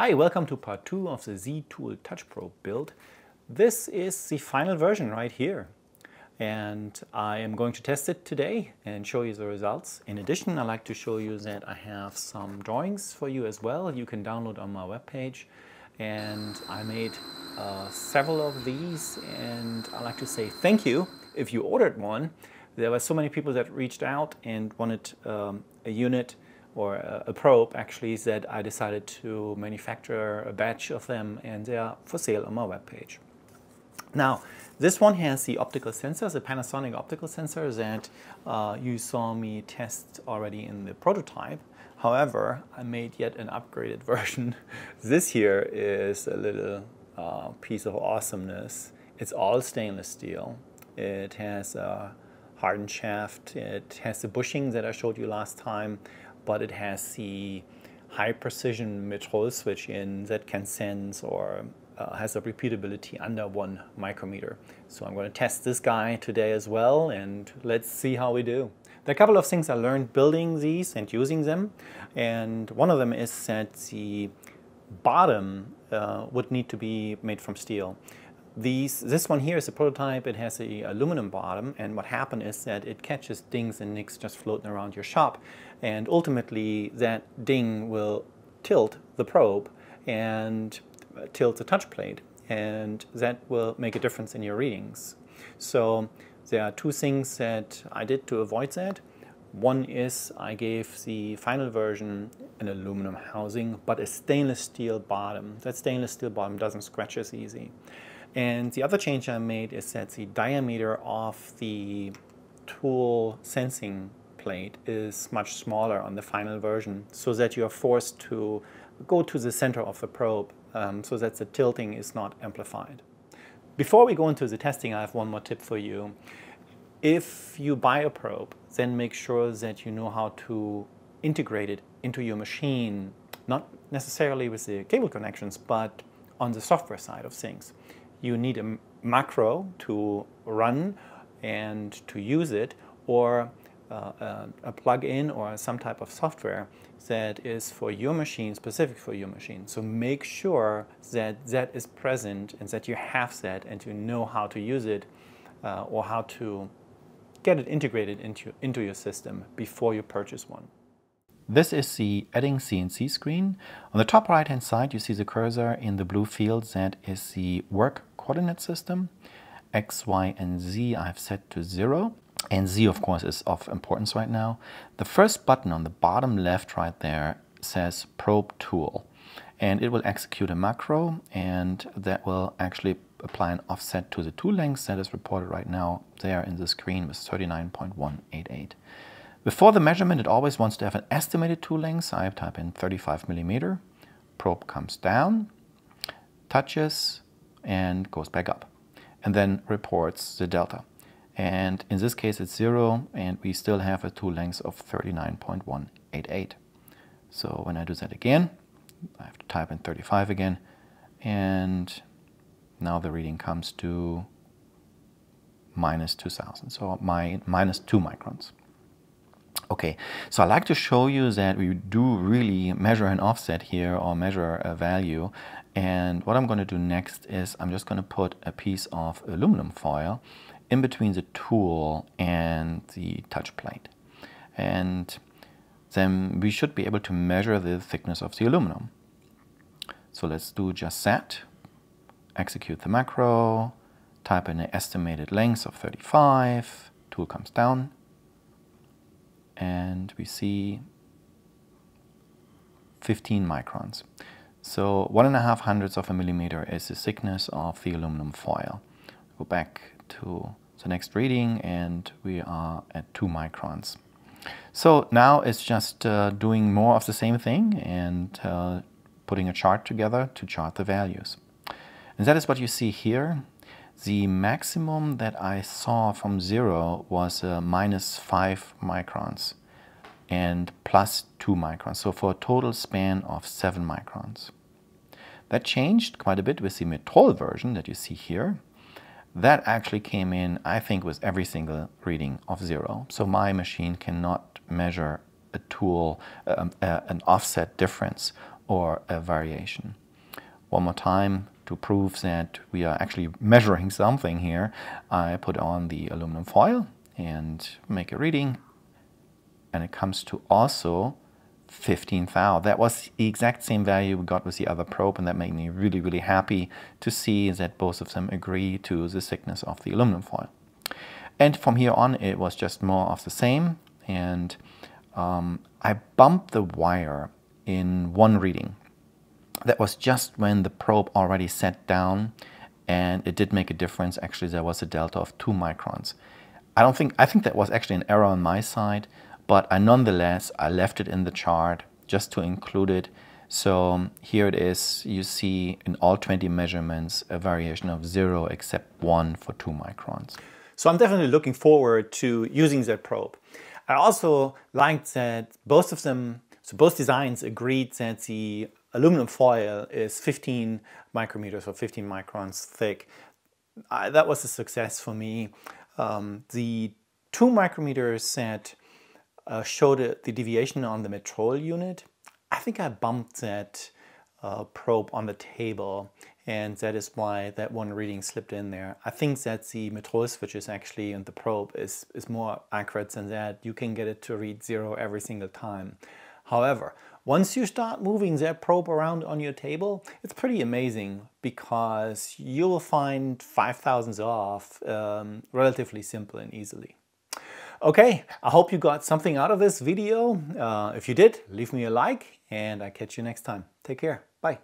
Hi, welcome to part two of the Z-Tool Touch Probe build. This is the final version right here. And I am going to test it today and show you the results. In addition, I'd like to show you that I have some drawings for you as well. You can download on my webpage. And I made uh, several of these and I'd like to say thank you if you ordered one. There were so many people that reached out and wanted um, a unit or a, probe actually that I decided to manufacture a batch of them and they are for sale on my webpage. Now, this one has the optical sensor, the Panasonic optical sensor that uh, you saw me test already in the prototype. However, I made yet an upgraded version. this here is a little uh, piece of awesomeness. It's all stainless steel. It has a hardened shaft. It has the bushing that I showed you last time but it has the high precision Metrol switch in that can sense or uh, has a repeatability under one micrometer. So I'm going to test this guy today as well and let's see how we do. There are a couple of things I learned building these and using them and one of them is that the bottom uh, would need to be made from steel. These, this one here is a prototype. It has a aluminum bottom, and what happened is that it catches dings and nicks just floating around your shop, and ultimately that ding will tilt the probe and tilt the touch plate, and that will make a difference in your readings. So there are two things that I did to avoid that. One is I gave the final version an aluminum housing, but a stainless steel bottom. That stainless steel bottom doesn't scratch as easy. And the other change I made is that the diameter of the tool sensing is much smaller on the final version so that you are forced to go to the center of the probe um, so that the tilting is not amplified. Before we go into the testing, I have one more tip for you. If you buy a probe, then make sure that you know how to integrate it into your machine, not necessarily with the cable connections, but on the software side of things you need a macro to run and to use it or a, a plug-in or some type of software that is for your machine, specific for your machine. So make sure that that is present and that you have that and you know how to use it uh, or how to get it integrated into, into your system before you purchase one. This is the Eding CNC screen. On the top right hand side you see the cursor in the blue field that is the work coordinate system. X, Y, and Z I have set to zero. And Z, of course, is of importance right now. The first button on the bottom left right there says probe tool. And it will execute a macro, and that will actually apply an offset to the tool length that is reported right now there in the screen with 39.188. Before the measurement, it always wants to have an estimated tool length. So I type in 35 millimeter. Probe comes down, touches, and goes back up and then reports the delta. And in this case it's zero and we still have a tool length of 39.188. So when I do that again, I have to type in 35 again and now the reading comes to minus 2000, so my minus 2 microns. Okay, so I like to show you that we do really measure an offset here or measure a value and what I'm going to do next is I'm just going to put a piece of aluminum foil in between the tool and the touch plate. And then we should be able to measure the thickness of the aluminum. So let's do just that. Execute the macro, type in an estimated length of 35, tool comes down, and we see 15 microns. So one and a half hundredths of a millimeter is the thickness of the aluminum foil. Go back to the next reading and we are at two microns. So now it's just uh, doing more of the same thing and uh, putting a chart together to chart the values. And that is what you see here. The maximum that I saw from zero was uh, minus five microns and plus two microns. So for a total span of seven microns. That changed quite a bit with the Metrol version that you see here. That actually came in, I think, with every single reading of zero. So my machine cannot measure a tool, um, uh, an offset difference or a variation. One more time to prove that we are actually measuring something here, I put on the aluminum foil and make a reading and it comes to also 15 thou. That was the exact same value we got with the other probe and that made me really, really happy to see that both of them agree to the thickness of the aluminum foil. And from here on it was just more of the same and um, I bumped the wire in one reading. That was just when the probe already sat down and it did make a difference. Actually, there was a delta of two microns. I don't think, I think that was actually an error on my side, but I nonetheless, I left it in the chart just to include it. So um, here it is, you see in all 20 measurements a variation of zero except one for two microns. So I'm definitely looking forward to using that probe. I also liked that both of them, so both designs agreed that the aluminum foil is 15 micrometers or 15 microns thick. I, that was a success for me. Um, the two micrometers that uh, showed the deviation on the Metrol unit, I think I bumped that uh, probe on the table and that is why that one reading slipped in there. I think that the Metrol switches actually and the probe is, is more accurate than that. You can get it to read zero every single time. However, once you start moving that probe around on your table, it's pretty amazing because you will find five thousandths off um, relatively simple and easily. Okay, I hope you got something out of this video. Uh, if you did, leave me a like and I catch you next time. Take care. Bye.